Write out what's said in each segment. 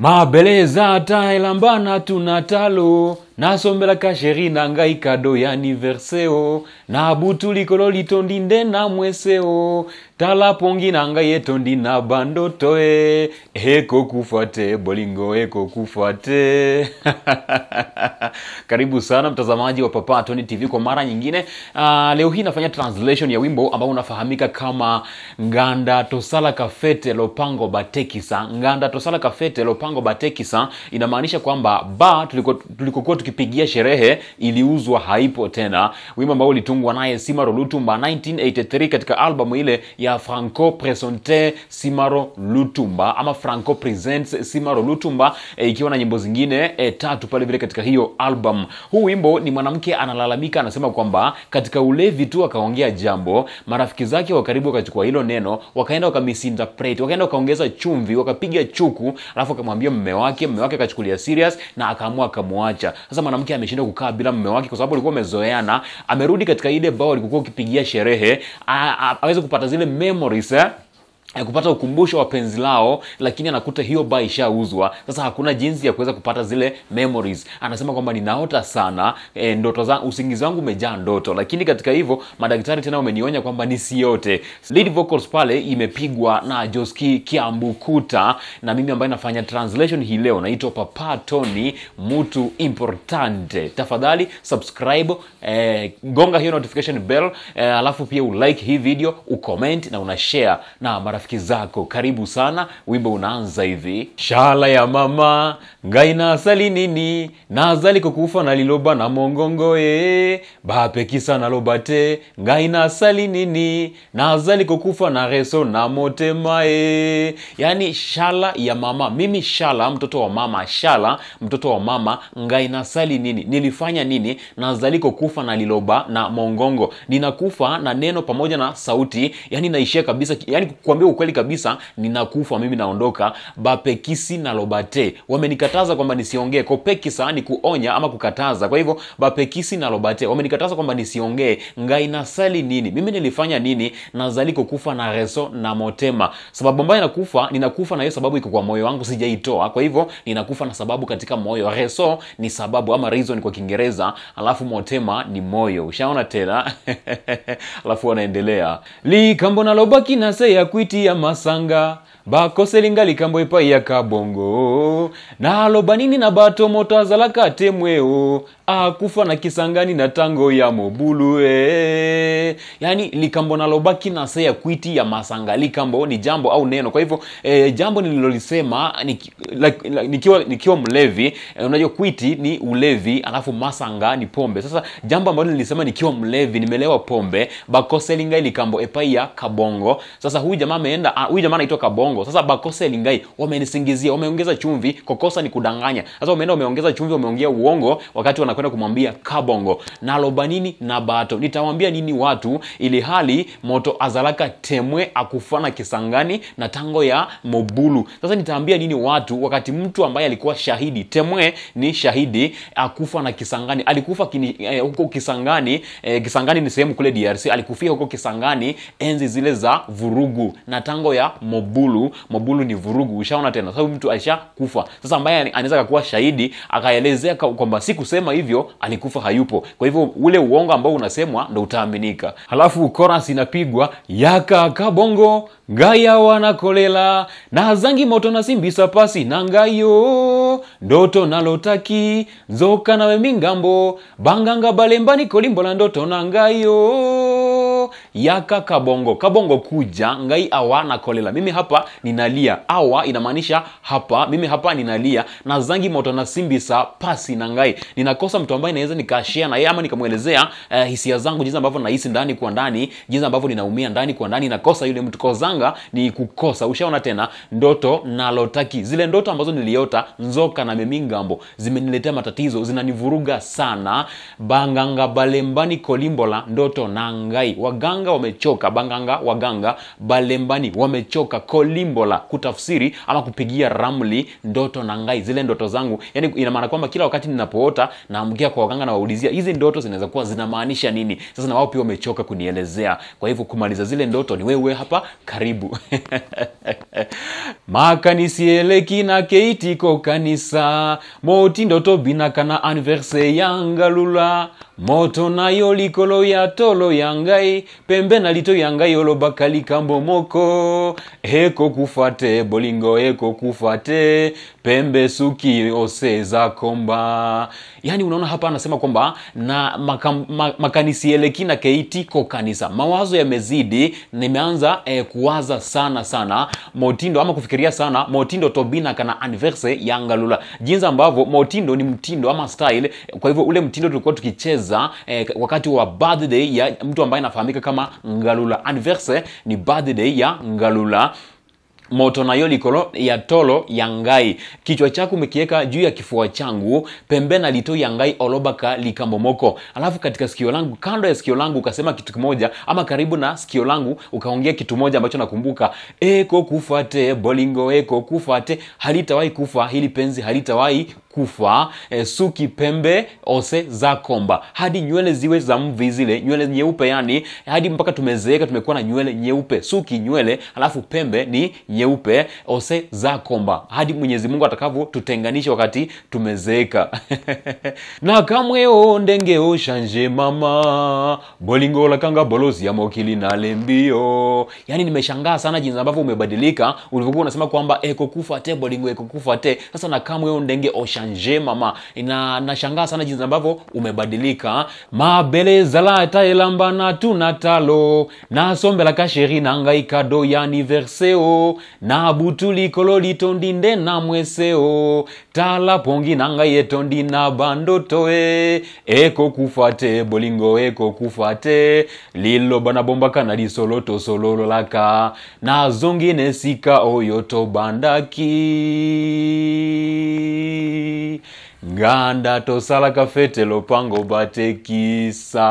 mabeleza taelambana tunatalo nasombela kasheri na ngai kado ya aniverseo na butu likolo litondi nde na mweseo tala pongi na ngai etondi na bandoto e ekokufa te bolingo ekokufuate karibu sana mtazamaji wa papa tony tv kwa mara nyingine. Uh, leo hii nafanya translation ya wimbo ambao unafahamika kama nganda tosala kafete lopango batekisa. Nganda tosala kafete lopango batekisa inamaanisha kwamba ba tulikokuwa tukipigia sherehe iliuzwa haipo tena. Wimbo ambao ulitungwa naye Sima Rolutumba 1983 katika albamu ile ya franco presente simaro lutumba ama franco presents simaro lutumba e, ikiwa na nyimbo zingine e, tatu pale vile katika hiyo album. Huu wimbo ni mwanamke analalamika anasema kwamba katika ulevi tu akaongea jambo marafiki zake wa karibu wakachukua hilo neno wakaenda wakamisinterpret wakaenda wakaongeza chumvi wakapiga chuku alafu akamwambia mme wake mme wake akachukulia serious na akaamua akamwacha. Sasa mwanamke ameshindwa kukaa bila mme wake kwa sababu alikuwa amezoeana amerudi katika ile bao alikuwa ukipigia sherehe aweze kupata zile memories eh? Ya kupata ukumbusho wa penzi lao lakini anakuta hiyo baa ishauzwa. Sasa hakuna jinsi ya kuweza kupata zile memories. Anasema kwamba ninaota sana e, ndoto za usingizi wangu umejaa ndoto. Lakini katika hivyo madaktari tena wamenionya kwamba nisiote. Lead vocals pale imepigwa na joski kiambukuta na mimi ambaye nafanya translation hii leo naitwa papa tony mutu importante. Tafadhali subscribe e, gonga hiyo notification bell e, alafu pia ulike hii video ucomment na una share na marafiki zako karibu sana. Wimbo unaanza hivi. Shala ya mama ngai asali nini? Nazali kukufa na liloba na mongongo e bapekisa naloba te ngai nasali nini? Nazali kukufa na reso na motema e yani shala ya mama. Mimi shala mtoto wa mama shala mtoto wa mama ngai asali nini? Nilifanya nini? Nazali kukufa na liloba na mongongo. Ninakufa na neno pamoja na sauti. Yani naishia kabisa. Yani kuambia ukweli kabisa ninakufa mimi naondoka. Bapekisi na lobate wamenikataza kwamba nisiongee. Kopekisa ni kuonya ama kukataza. Kwa hivyo bapekisi na lobate wamenikataza kwamba nisiongee. Ngai nasali nini? Mimi nilifanya nini? Nazali kukufa na reso na motema. Sababu ambayo nakufa ninakufa na hiyo sababu iko kwa moyo wangu sijaitoa. Kwa hivyo ninakufa na sababu katika moyo. Reso ni sababu ama reason kwa kiingereza alafu motema ni moyo. Ushaona tena? Alafu wanaendelea. Likambo nalobaki nase ya kwiti ya masanga bakoselinga likambo epai ya kabongo. Naloba nini na bato moto azalaka temweo akufa na kisangani na tango ya mobulu e. yani likambo nalobaki nase ya kwiti ya masanga. Likambo ni jambo au neno. Kwa hivyo e, jambo nililolisema niki- like- like, nikiwa, mlevi e, unajua kwiti ni ulevi alafu masanga ni pombe. Sasa jambo ambalo nilisema nikiwa mlevi nimelewa pombe bakoselingai likambo epai ya kabongo. Sasa huyu jamaa ameenda huyu jamaa anaitwa kabongo sasa bakoselingai wamenisingizia wameongeza chumvi. Kokosa ni kudanganya. Sasa wameenda wameongeza chumvi wameongea uongo wakati wanakwenda kumwambia kabongo nalobanini na bato? Nitawambia nini watu ili hali moto azalaka temwe akufana kisangani na tango ya mobulu? Sasa nitaambia nini watu wakati mtu ambaye alikuwa shahidi? Temwe ni shahidi akufa na kisangani. Alikufa kini, eh, huko kisangani eh, kisangani ni sehemu kule drc alikufia huko kisangani enzi zile za vurugu na tango ya mobulu mobulu ni vurugu ushaona tena sababu mtu alishakufa. Sasa ambaye anaweza kakuwa shahidi akaelezea kwamba si kusema hivyo alikufa hayupo. Kwa hivyo ule uongo ambao unasemwa ndo utaaminika. Halafu chorus inapigwa yaka kabongo ngaya wanakolela na zangi moto na simbisa pasi na ngayo ndoto nalotaki nzoka nawe mingambo banganga balembani kolimbo la ndoto na ngayo yaka kabongo. Kabongo kuja ngai awa nakolela mimi hapa ninalia. Awa inamaanisha hapa. Mimi hapa ninalia. Na zangi moto na simbisa pasi na ngai. Ninakosa mtu ambaye naweza nikashare na yeye ama nikamwelezea uh, hisia zangu jinsi ambavyo nahisi ndani kwa ndani jinsi ambavyo ninaumia ndani kwa ndani. Nakosa yule mtu. Kozanga ni kukosa. Ushaona tena ndoto nalotaki. Zile ndoto ambazo niliota nzoka na memingambo zimeniletea matatizo zinanivuruga sana. Banganga balembani kolimbola ndoto na ngai. Waganga baganga wamechoka banganga waganga balembani wamechoka kolimbola kutafsiri ama kupigia ramli ndoto na ngai zile ndoto zangu. Yani ina maana kwamba kila wakati ninapoota naamkia kwa waganga na waulizia hizi ndoto zinaweza kuwa zinamaanisha nini? Sasa na wao pia wamechoka kunielezea. Kwa hivyo kumaliza zile ndoto ni wewe hapa karibu. Makanisieleki na keitiko kanisa moti ndoto binakana anniverse yangalula moto nayo likolo ya tolo ya ngai pembe na lito ya ngai olobaka likambo moko. Ekokufa te bolingo ekokufa te pembe suki oseza komba. Yani unaona hapa anasema kwamba na makam, ma, makanisieleki na keitiko kanisa. Mawazo yamezidi nimeanza eh, kuwaza sana sana. Motindo ama kufikiria sana motindo tobina kana anniverse ya ngalula. Jinsi ambavyo motindo ni mtindo ama style kwa hivyo ule mtindo tulikuwa tukicheza eh, wakati wa birthday ya mtu ambaye anafahamika kama ngalula. Anniversary ni birthday ya ngalula moto nayo likolo ya tolo ya ngai. Kichwa chako umekiweka juu ya kifua changu pembe na lito ya ngai olobaka likambomoko alafu katika sikio langu kando ya sikio langu ukasema kitu kimoja ama karibu na sikio langu ukaongea kitu moja ambacho nakumbuka. Eko kufate bolingo eko kufate. Halitawahi kufa hili penzi halitawahi kufa. E, suki pembe ose za komba. Hadi nywele ziwe za mvi zile nywele nyeupe yani hadi mpaka tumezeeka tumekuwa na nywele nyeupe. Suki nywele alafu pembe ni nyeupe ose za komba. Hadi mwenyezi mungu atakavyo tutenganisha wakati tumezeeka. Na kamweo ndengeo shanje mama bolingo lakanga bolozi ya mokili na lembio. Yani nimeshangaa sana jinsi ambavyo umebadilika ulivyokuwa unasema kwamba ekokufa te bolingo ekokufa te. Sasa na kamweo ndenge oshanje mama. Na nashangaa sana jinsi ambavyo umebadilika. Mabele zalata elamba na tuna talo. Nasombela kasheri na ngai kado ya aniverseo nabutu likolo litondi nde na mwese o. Tala pongi na ngai etondi na bandoto e. Ekokufa te bolingo ekokufa te. Liloba nabombaka na lisolo tosolololaka. Nazongi na esika oyo tobandaki. Nganda tosalaka fete lopango batekisa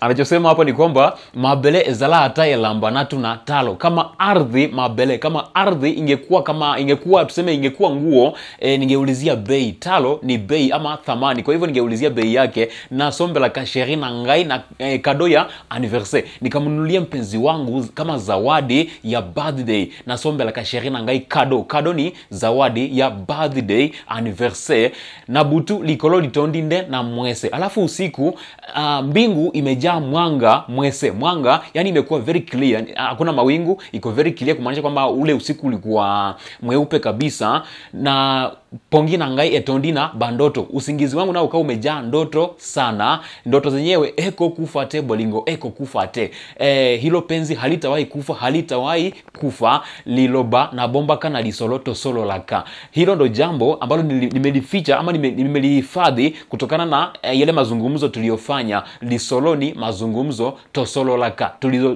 anachosema hapa ni kwamba mabele ezala hata elamba natu na talo. Kama ardhi mabele kama ardhi ingekuwa kama ingekuwa tuseme ingekuwa nguo e, ningeulizia bei. Talo ni bei ama thamani. Kwa hivyo ningeulizia bei yake na sombe la kasheri na ngai na e, kado ya anniversaire. Nikamnunulia mpenzi wangu kama zawadi ya birthday na sombe la kasheri na ngai kado. Kado ni zawadi ya birthday anniversaire na butu likolo litondinde na mwese. Alafu usiku uh, mbingu imejaa mwanga mwese. Mwanga yani imekuwa very clear. Hakuna mawingu iko very clear kumaanisha kwamba ule usiku ulikuwa mweupe kabisa na pongi na ngai etondi na bandoto usingizi wangu nao ukawa umejaa ndoto sana. Ndoto zenyewe eko kufa te bolingo eko kufa te. E, hilo penzi halitawahi kufa halitawahi kufa. Liloba na bomba kana lisoloto solo laka. Hilo ndo jambo ambalo nimelificha ama nimelihifadhi kutokana na e, yale mazungumzo tuliyofanya lisoloni mazungumzo tosolo laka.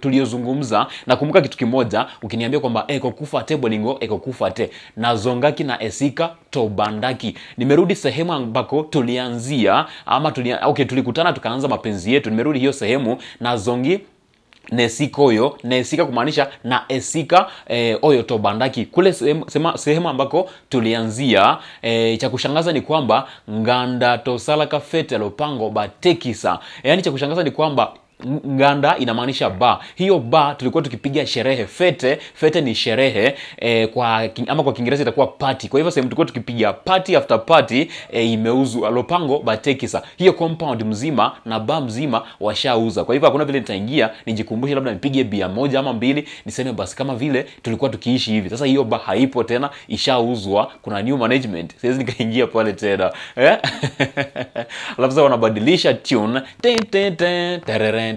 Tuliyozungumza nakumbuka kitu kimoja ukiniambia kwamba eko kufa te bolingo eko kufa te. Nazongaki na esika tobandaki nimerudi sehemu ambako tulianzia ama tulia, okay, tulikutana tukaanza mapenzi yetu. Nimerudi hiyo sehemu na zongi nesika oyo nesika kumaanisha na esika e, oyo tobandaki kule sehemu, sehemu ambako tulianzia e, cha kushangaza ni kwamba nganda tosalaka fete alopango batekisa. Yaani cha kushangaza ni kwamba nganda inamaanisha ba hiyo ba tulikuwa tukipiga sherehe. Fete fete ni sherehe eh, kwa ama kwa kiingereza itakuwa party. Kwa hivyo sehemu tulikuwa tukipiga party after party eh, imeuzu alopango batekisa hiyo compound mzima na ba mzima washauza. Kwa hivyo hakuna vile nitaingia nijikumbushe labda nipige bia moja ama mbili niseme basi kama vile tulikuwa tukiishi hivi. Sasa hiyo ba haipo tena ishauzwa. Kuna new management. Siwezi nikaingia pale tena. Eh? alafu sasa wanabadilisha tune. Ten, ten, ten, tereren,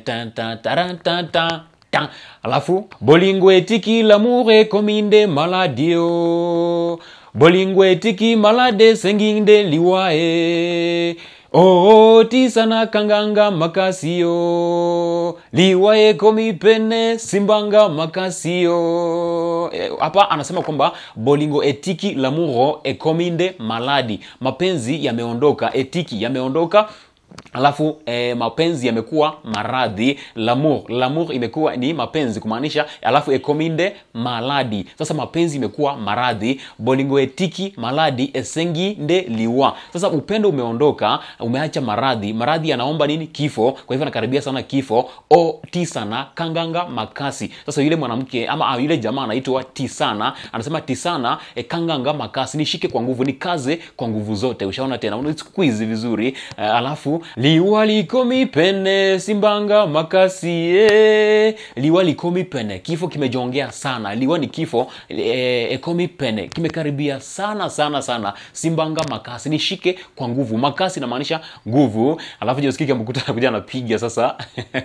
alafu bolingo etiki l'amour est comme inde maladio. Bolingo etiki malade senginde liwae. Oo tisana kanganga makasio. Liwae komipene simbanga makasio. Hapa e, anasema kwamba bolingo etiki lamuro ekominde maladi. Mapenzi yameondoka etiki yameondoka alafu eh, mapenzi yamekuwa maradhi. L'amour. L'amour imekuwa ni mapenzi kumaanisha alafu ekominde maladi. Sasa mapenzi imekuwa maradhi. Bolingoetiki maladi esengi nde liwa. Sasa upendo umeondoka umeacha maradhi. Maradhi yanaomba nini? Kifo. Kwa hivyo anakaribia sana kifo. O tisana kanganga makasi. Sasa yule mwanamke ama ah, yule jamaa anaitwa tisana. Anasema tisana eh, kanganga makasi. Nishike kwa nguvu nikaze kwa nguvu zote. Ushaona tena unaskwizi vizuri. Eh, alafu liwa likomi pene simbanga makasi e. liwa pene kifo kimejongea sana. Liwa ni kifo e, ekomi pene kimekaribia sana sana sana. Simbanga makasi nishike kwa nguvu. Makasi inamaanisha nguvu. Alafu joskiki amekuta anakuja anapiga sasa.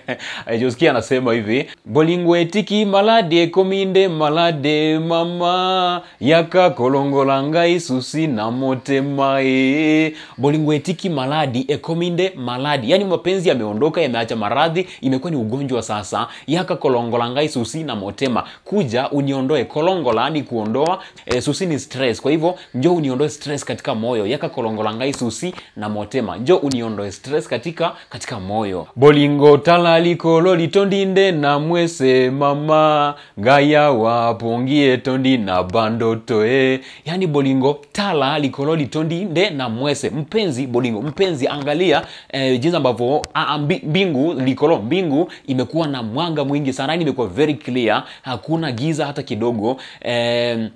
Joski anasema hivi bolingwetiki malade ekominde malade mama yakakolongola ngai susi na motema e bolingwetiki maladi ekominde maladi. Yaani mapenzi yameondoka yameacha maradhi imekuwa ni ugonjwa sasa. Yakakolongola ngai susi na motema. Kuja uniondoe. Kolongola ni kuondoa e, susi ni stress. Kwa hivyo njo uniondoe stress katika moyo. Yakakolongola ngai susi na motema. Njo uniondoe stress katika katika moyo. Bolingo tala likolo litondinde na mwese mama. Ngaya wapongie tondi na bandoto e yani bolingo tala likolo litondinde na mwese. Mpenzi bolingo mpenzi angalia eh, jinsi ambavyo ah, ah, mbingu likolo mbingu imekuwa na mwanga mwingi sana yani imekuwa very clear. Hakuna giza hata kidogo. Eh,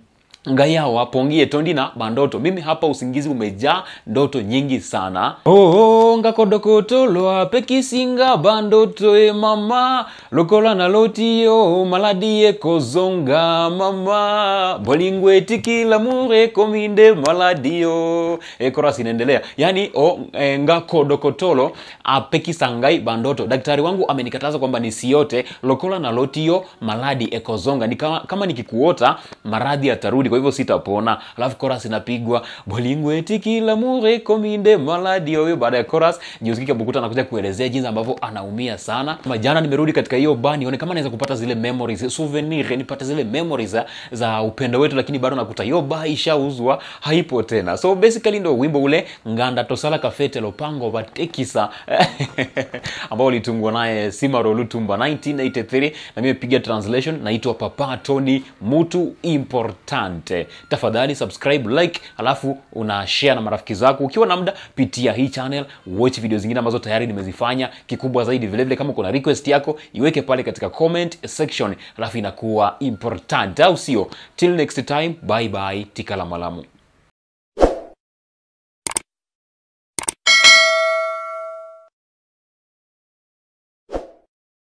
ngayawa pongie tondi na bandoto mimi hapa usingizi umejaa ndoto nyingi sana. Oh, ngakodokotolwa pekisinga bandoto e mama. Lokola na lotiyo maladi ekozonga mama. Bolingwetikila mure kominde maladio ekorasi inaendelea. Yani oh, e, ngakodokotolo apekisangai bandoto daktari wangu amenikataza kwamba nisiote. Lokola na lotiyo maladi ekozonga ni kama, kama nikikuota maradhi yatarudi kwa hivyo sitapona. Alafu koras inapigwa bolingwetikila mure kominde maladi oyo. Baada ya koras jiusikike bukuta anakuja kuelezea jinsi ambavyo anaumia sana. Kama jana nimerudi katika hiyo ba nione kama naweza kupata zile memories souvenir nipate zile memories za, za upendo wetu lakini bado nakuta hiyo ba ishauzwa haipo tena. So basically ndo wimbo ule nganda tosala kafete lopango batekisa ambao ulitungwa naye simaro lutumba 1983 na mimi piga translation naitwa papa tony mutu importante tafadhali subscribe like alafu una share na marafiki zako. Ukiwa na muda pitia hii channel watch video zingine ambazo tayari nimezifanya. Kikubwa zaidi vilevile vile kama kuna request yako iweke pale katika comment section alafu inakuwa important au sio? Till next time bye bye tikala malamu